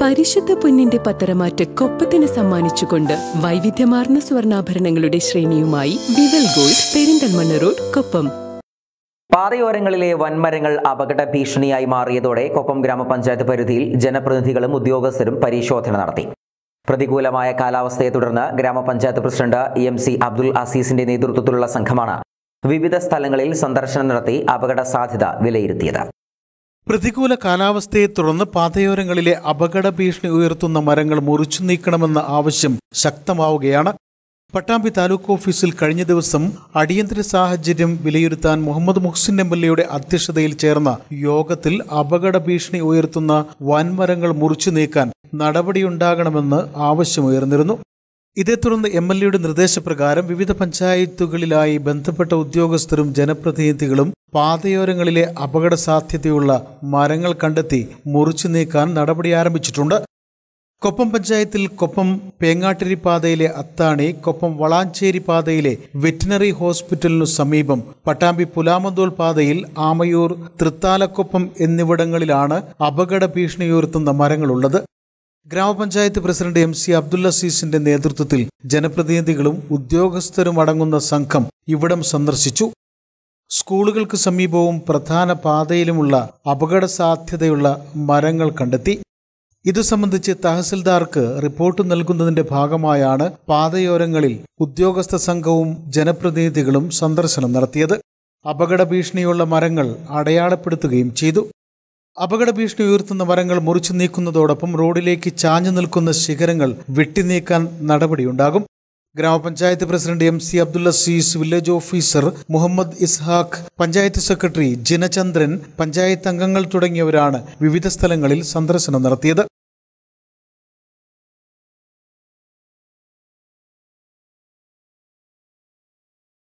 പരിശുദ്ധ പൊന്നിന്റെ പത്തരമാറ്റ കൊപ്പത്തിന് സമ്മാനിച്ചുകൊണ്ട് വൈവിധ്യമാർന്ന സ്വർണാഭരണങ്ങളുടെ ശ്രേണിയുമായി വിവൽ ഗോൾഡ് പെരിന്തൽമണ്ണ റോഡ് കൊപ്പം. പാതയോരങ്ങളിലെ വൻമരങ്ങൾ അപകട ഭീഷണിയായി മാറിയതോടെ കൊപ്പം ഗ്രാമപഞ്ചായത്ത് പരിധിയിൽ ജനപ്രതിനിധികളും ഉദ്യോഗസ്ഥരും പരിശോധന നടത്തി. പ്രതികൂലമായ കാലാവസ്ഥയെ തുടർന്ന് ഗ്രാമപഞ്ചായത്ത് പ്രസിഡന്റ് എം സി അബ്ദുൽ അസീസിന്റെ നേതൃത്വത്തിലുള്ള സംഘമാണ് വിവിധ സ്ഥലങ്ങളിൽ സന്ദർശനം നടത്തി അപകട സാധ്യത വിലയിരുത്തിയത്. പ്രതികൂല കാലാവസ്ഥയെ തുടർന്ന് പാതയോരങ്ങളിലെ അപകട ഭീഷണി ഉയർത്തുന്ന മരങ്ങൾ മുറിച്ചു നീക്കണമെന്ന ആവശ്യം ശക്തമാവുകയാണ്. പട്ടാമ്പി താലൂക്ക് ഓഫീസിൽ കഴിഞ്ഞ ദിവസം അടിയന്തര സാഹചര്യം വിലയിരുത്താൻ മുഹമ്മദ് മുഹ്സിൻ എം അധ്യക്ഷതയിൽ ചേർന്ന യോഗത്തിൽ അപകട ഭീഷണി ഉയർത്തുന്ന വൻമരങ്ങൾ മുറിച്ചു നീക്കാൻ നടപടിയുണ്ടാകണമെന്ന് ആവശ്യമുയർന്നിരുന്നു. ഇതേ തുടർന്ന് എം എൽ എയുടെ നിർദ്ദേശപ്രകാരം വിവിധ പഞ്ചായത്തുകളിലായി ബന്ധപ്പെട്ട ഉദ്യോഗസ്ഥരും ജനപ്രതിനിധികളും പാതയോരങ്ങളിലെ അപകട സാധ്യതയുള്ള മരങ്ങൾ കണ്ടെത്തി മുറിച്ചു നീക്കാൻ നടപടി ആരംഭിച്ചിട്ടുണ്ട്. കൊപ്പം പഞ്ചായത്തിൽ കൊപ്പം പേങ്ങാട്ടിരി പാതയിലെ അത്താണി കൊപ്പം വളാഞ്ചേരി പാതയിലെ വെറ്റിനറി ഹോസ്പിറ്റലിനു സമീപം പട്ടാമ്പി പുലാമന്തോൾ പാതയിൽ ആമയൂർ തൃത്താലക്കൊപ്പം എന്നിവിടങ്ങളിലാണ് അപകട ഭീഷണിയുയർത്തുന്ന മരങ്ങളുള്ളത്. ഗ്രാമപഞ്ചായത്ത് പ്രസിഡന്റ് എം സി അബ്ദുൽ നേതൃത്വത്തിൽ ജനപ്രതിനിധികളും ഉദ്യോഗസ്ഥരും അടങ്ങുന്ന സംഘം ഇവിടം സന്ദർശിച്ചു. സ്കൂളുകൾക്ക് സമീപവും പ്രധാന പാതയിലുമുള്ള അപകട സാധ്യതയുള്ള മരങ്ങൾ കണ്ടെത്തി. ഇതു സംബന്ധിച്ച് തഹസിൽദാർക്ക് റിപ്പോർട്ട് നൽകുന്നതിന്റെ ഭാഗമായാണ് പാതയോരങ്ങളിൽ ഉദ്യോഗസ്ഥ സംഘവും ജനപ്രതിനിധികളും സന്ദർശനം നടത്തിയത്. അപകട ഭീഷണിയുള്ള മരങ്ങൾ അടയാളപ്പെടുത്തുകയും ചെയ്തു. അപകട ഭീഷണി ഉയർത്തുന്ന മരങ്ങൾ മുറിച്ചു നീക്കുന്നതോടൊപ്പം റോഡിലേക്ക് ചാഞ്ഞു നിൽക്കുന്ന ശിഖരങ്ങൾ വെട്ടിനീക്കാൻ നടപടിയുണ്ടാകും. ഗ്രാമപഞ്ചായത്ത് president M C Abdulla Aziz village officer Muhammad Ishaq panchayat secretary Jinachandran panchayat അംഗങ്ങൾ തുടങ്ങിയവരാണ് വിവിധ സ്ഥലങ്ങളിൽ സന്ദർശനം നടത്തിയത്.